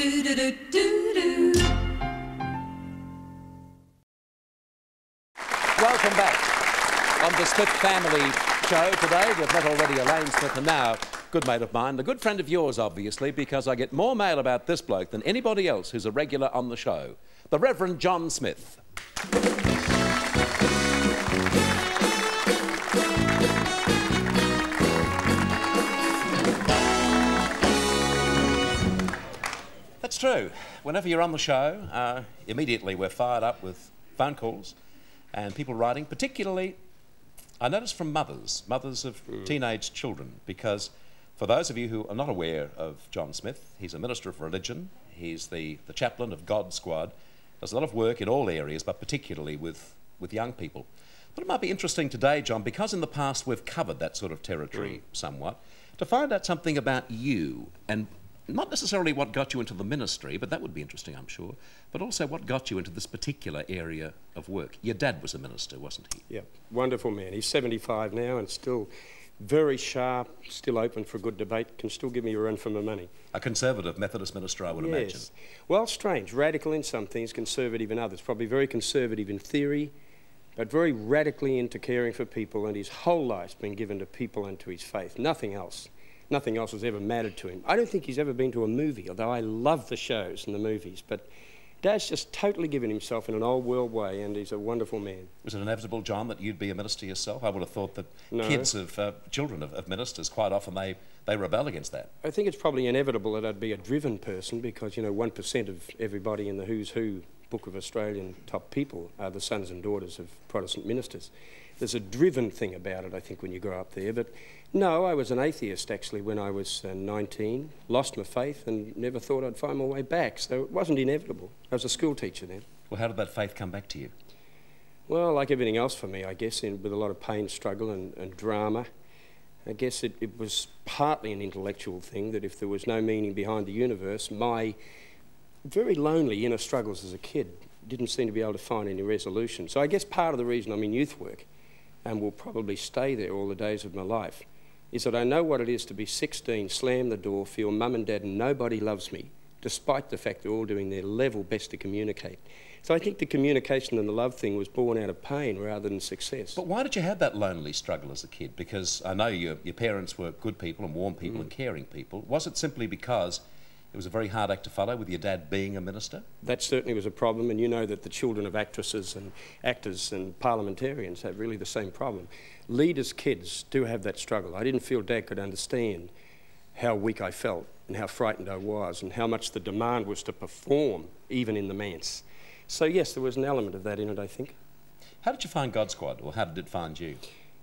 Welcome back on the Smith Family Show today. We've met already Elaine Smith and now good mate of mine, a good friend of yours, obviously, because I get more mail about this bloke than anybody else who's a regular on the show. The Reverend John Smith. True. Whenever you're on the show, uh, immediately we're fired up with phone calls and people writing, particularly, I notice from mothers, mothers of teenage children, because for those of you who are not aware of John Smith, he's a minister of religion, he's the, the chaplain of God Squad, does a lot of work in all areas, but particularly with, with young people. But it might be interesting today, John, because in the past we've covered that sort of territory somewhat, to find out something about you and not necessarily what got you into the ministry, but that would be interesting, I'm sure, but also what got you into this particular area of work. Your dad was a minister, wasn't he? Yeah, wonderful man. He's 75 now and still very sharp, still open for a good debate, can still give me a run for my money. A conservative Methodist minister, I would imagine. Yes. Well, strange. Radical in some things, conservative in others. Probably very conservative in theory, but very radically into caring for people, and his whole life's been given to people and to his faith. Nothing else. Nothing else has ever mattered to him. I don't think he's ever been to a movie, although I love the shows and the movies, but Dad's just totally given himself in an old world way, and he's a wonderful man. Was it inevitable, John, that you'd be a minister yourself? I would have thought that No. kids of uh, children of, of ministers, quite often they, they rebel against that. I think it's probably inevitable that I'd be a driven person because, you know, 1% of everybody in the Who's Who book of Australian top people are the sons and daughters of Protestant ministers. There's a driven thing about it, I think, when you grow up there. But no, I was an atheist actually when I was uh, 19, lost my faith and never thought I'd find my way back. So it wasn't inevitable. I was a school teacher then. Well, how did that faith come back to you? Well, like everything else for me, I guess, in, with a lot of pain, struggle, and, and drama, I guess it, it was partly an intellectual thing that if there was no meaning behind the universe, my very lonely inner struggles as a kid didn't seem to be able to find any resolution. So I guess part of the reason I'm in youth work and will probably stay there all the days of my life is that I know what it is to be 16, slam the door, feel mum and dad and nobody loves me, despite the fact they're all doing their level best to communicate. So I think the communication and the love thing was born out of pain rather than success. But why did you have that lonely struggle as a kid? Because I know your, your parents were good people and warm people and caring people. Was it simply because it was a very hard act to follow with your dad being a minister? That certainly was a problem, and you know that the children of actresses and actors and parliamentarians have really the same problem. Leaders' kids do have that struggle. I didn't feel Dad could understand how weak I felt and how frightened I was and how much the demand was to perform, even in the manse. So, yes, there was an element of that in it, I think. How did you find God Squad, or how did it find you?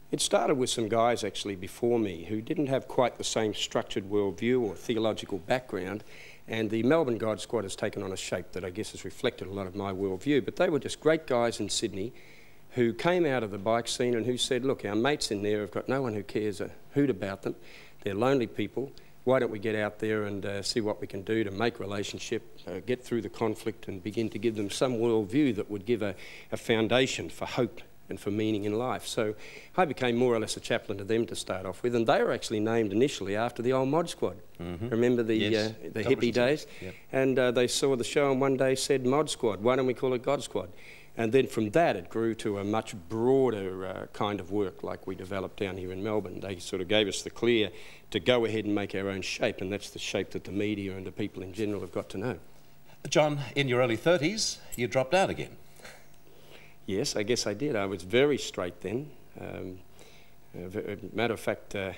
It started with some guys actually before me who didn't have quite the same structured worldview or theological background, and the Melbourne God Squad has taken on a shape that I guess has reflected a lot of my worldview. But they were just great guys in Sydney who came out of the bike scene and who said, Look, our mates in there have got no one who cares a hoot about them. They're lonely people. Why don't we get out there and uh, see what we can do to make relationship, uh, get through the conflict, and begin to give them some worldview that would give a, a foundation for hope and for meaning in life. So I became more or less a chaplain to them to start off with, and they were actually named initially after the old Mod Squad. Remember the Yes. uh, the hippie days? Yep. And uh, they saw the show and one day said Mod Squad. Why don't we call it God Squad? And then from that, it grew to a much broader uh, kind of work like we developed down here in Melbourne. They sort of gave us the clear to go ahead and make our own shape, and that's the shape that the media and the people in general have got to know. John, in your early 30s, you dropped out again. Yes, I guess I did. I was very straight then. Um, uh, uh, matter of fact, uh,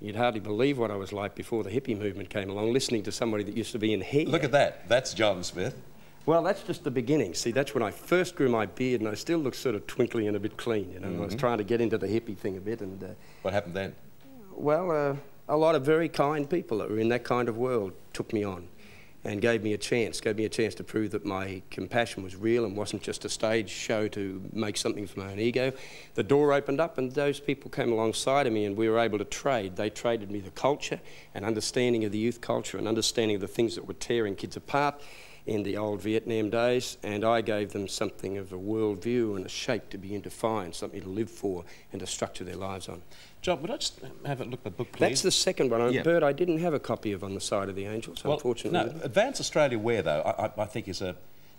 you'd hardly believe what I was like before the hippie movement came along, listening to somebody that used to be in hair. Look at that. That's John Smith. Well, that's just the beginning. See, that's when I first grew my beard, and I still look sort of twinkly and a bit clean. You know, I was trying to get into the hippie thing a bit, and uh, What happened then? well, uh, a lot of very kind people that were in that kind of world took me on and gave me a chance, gave me a chance to prove that my compassion was real and wasn't just a stage show to make something for my own ego. The door opened up and those people came alongside of me and we were able to trade. They traded me the culture and understanding of the youth culture and understanding of the things that were tearing kids apart in the old Vietnam days, and I gave them something of a worldview and a shape to begin to find, something to live for and to structure their lives on. John, would I just have a look at the book, please? That's the second one. Yeah. Bert, I didn't have a copy of On the Side of the Angels, well, unfortunately. No, Advance Australia Where, though, I, I, I think is a,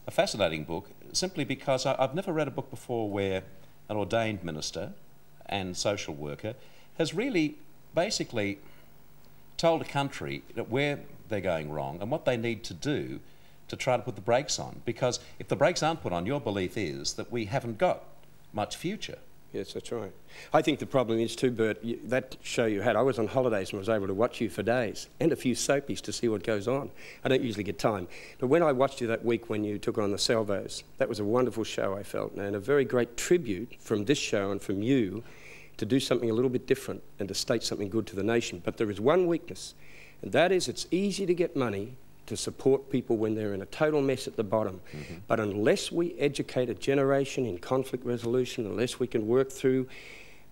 a fascinating book, simply because I, I've never read a book before where an ordained minister and social worker has really basically told a country that where they're going wrong and what they need to do to try to put the brakes on. Because if the brakes aren't put on, your belief is that we haven't got much future. Yes, that's right. I think the problem is too, Bert, you, that show you had, I was on holidays and was able to watch you for days and a few soapies to see what goes on. I don't usually get time. But when I watched you that week when you took on the Salvos, that was a wonderful show, I felt, and a very great tribute from this show and from you to do something a little bit different and to state something good to the nation. But there is one weakness, and that is it's easy to get money to support people when they're in a total mess at the bottom. Mm-hmm. But unless we educate a generation in conflict resolution, unless we can work through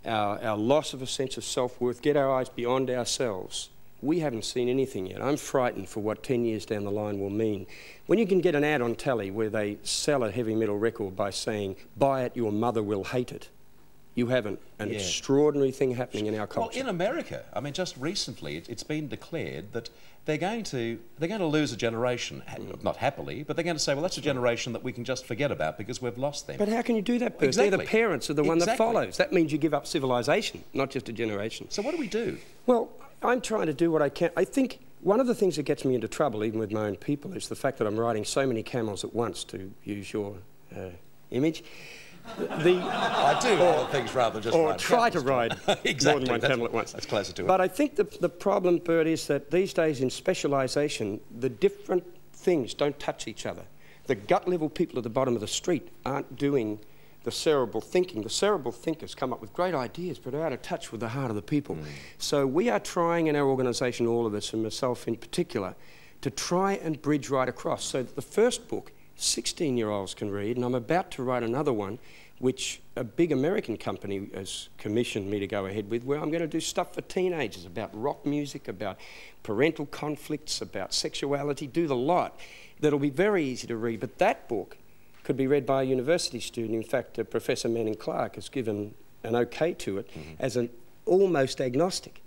our, our loss of a sense of self worth, get our eyes beyond ourselves, we haven't seen anything yet. I'm frightened for what 10 years down the line will mean. When you can get an ad on telly where they sell a heavy metal record by saying, buy it, your mother will hate it you have an, yeah. extraordinary thing happening in our culture. Well, in America, I mean, just recently, it, has been declared that they're going to they're going to lose a generation, mm. not happily, but they're going to say, well, that's a generation that we can just forget about because we've lost them. But how can you do that? Exactly. They're the parents of the one exactly. that follows. That means you give up civilization, not just a generation. So what do we do? Well, I'm trying to do what I can. I think one of the things that gets me into trouble, even with my own people, is the fact that I'm riding so many camels at once, to use your uh, image. The, I do or, things rather just or try to ride exactly. more than one camel at once. That's closer to it. But I think the, the problem, Bert, is that these days in specialisation, the different things don't touch each other. The gut level people at the bottom of the street aren't doing the cerebral thinking. The cerebral thinkers come up with great ideas, but are out of touch with the heart of the people. Mm. So we are trying in our organisation, all of us, and myself in particular, to try and bridge right across. So that the first book 16 year olds can read, and I'm about to write another one, which a big American company has commissioned me to go ahead with, where I'm going to do stuff for teenagers about rock music, about parental conflicts, about sexuality, do the lot. That'll be very easy to read. But that book could be read by a university student. In fact, uh, Professor Manning Clark has given an okay to it mm-hmm. as an almost agnostic.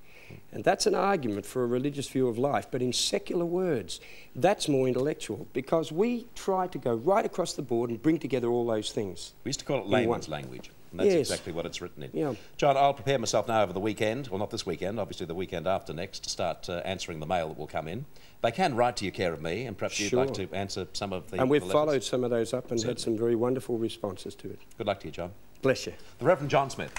And that's an argument for a religious view of life. But in secular words, that's more intellectual because we try to go right across the board and bring together all those things. We used to call it layman's language. And that's yes. exactly what it's written in. Yeah. John, I'll prepare myself now over the weekend, well, not this weekend, obviously the weekend after next, to start uh, answering the mail that will come in. They can write to your care of me, and perhaps sure. you'd like to answer some of the And we've the followed some of those up and Certainly. had some very wonderful responses to it. Good luck to you, John. Bless you. The Reverend John Smith.